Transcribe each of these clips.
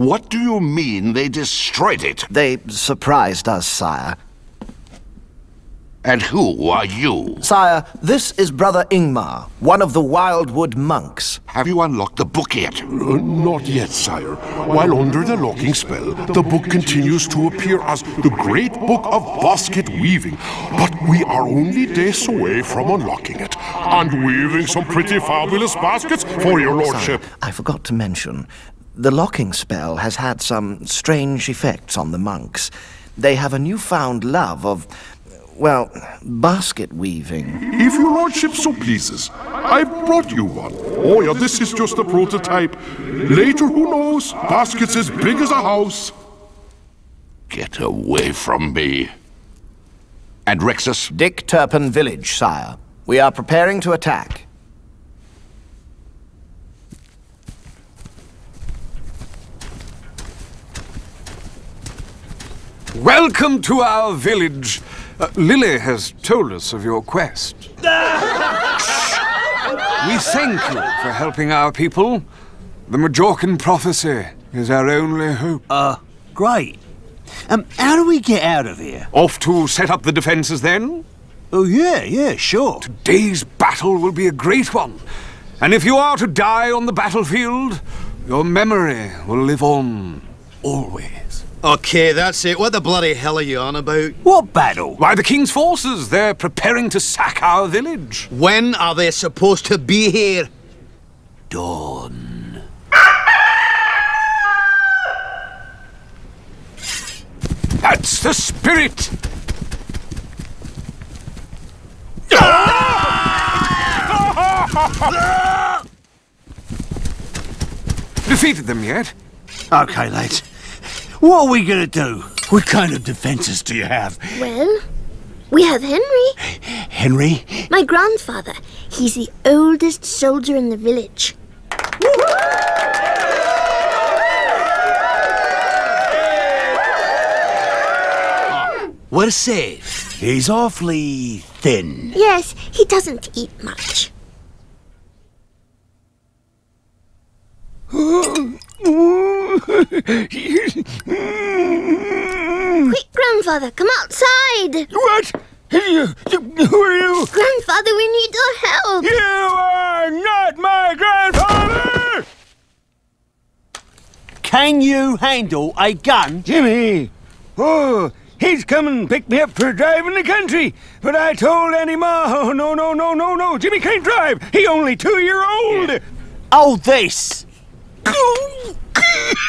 What do you mean they destroyed it? They surprised us, sire. And who are you? Sire, this is Brother Ingmar, one of the Wildwood monks. Have you unlocked the book yet? Uh, not yet, sire. While under the locking spell, the book continues to appear as the Great Book of Basket Weaving. But we are only days away from unlocking it. And weaving some pretty fabulous baskets for your lordship. Sire, I forgot to mention, the locking spell has had some strange effects on the monks. They have a newfound love of well, basket weaving. If your lordship so pleases, I've brought you one. Oh, yeah, this is just a prototype. Later, who knows? Baskets as big as a house. Get away from me. And Rexus? Dick Turpin Village, sire. We are preparing to attack. Welcome to our village. Uh, Lily has told us of your quest. we thank you for helping our people. The Majorcan prophecy is our only hope. Uh, great. Um, how do we get out of here? Off to set up the defences then? Oh, yeah, yeah, sure. Today's battle will be a great one. And if you are to die on the battlefield, your memory will live on, always. Okay, that's it. What the bloody hell are you on about? What battle? Why, the King's forces. They're preparing to sack our village. When are they supposed to be here? Dawn. That's the spirit! Defeated them yet? Okay, lads. What are we gonna do? What kind of defenses do you have? Well, we have Henry. Henry? My grandfather. He's the oldest soldier in the village. We're safe. He's awfully thin. Yes, he doesn't eat much. Quick, Grandfather, come outside! What? Who are you? Grandfather, we need your help! You are not my grandfather! Can you handle a gun? Jimmy! Oh, he's come and picked me up for driving in the country. But I told Annie Ma, oh, no, no, no, no, no, Jimmy can't drive. He only two-year-old. Oh, this!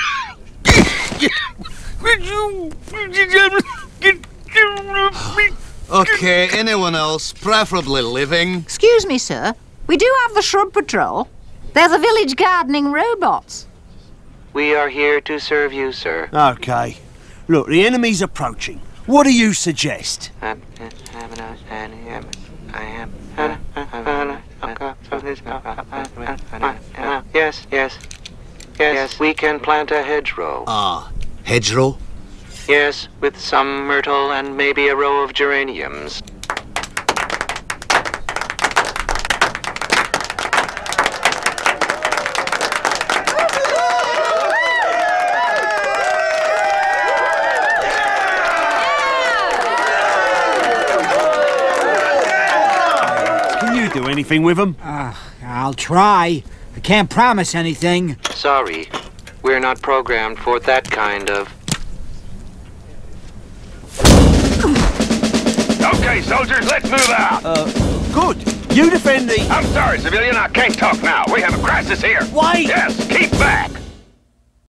Okay, anyone else, preferably living? Excuse me, sir. We do have the shrub patrol. They're the village gardening robots. We are here to serve you, sir. Okay. Look, the enemy's approaching. What do you suggest? Yes, yes. Yes, we can plant a hedgerow. Ah, hedgerow? Yes, with some myrtle and maybe a row of geraniums. Can you do anything with them? Uh, I'll try. I can't promise anything. Sorry, we're not programmed for that kind of... Okay, soldiers, let's move out. Uh, good. You defend the... I'm sorry, civilian, I can't talk now. We have a crisis here. Wait! Yes, keep back.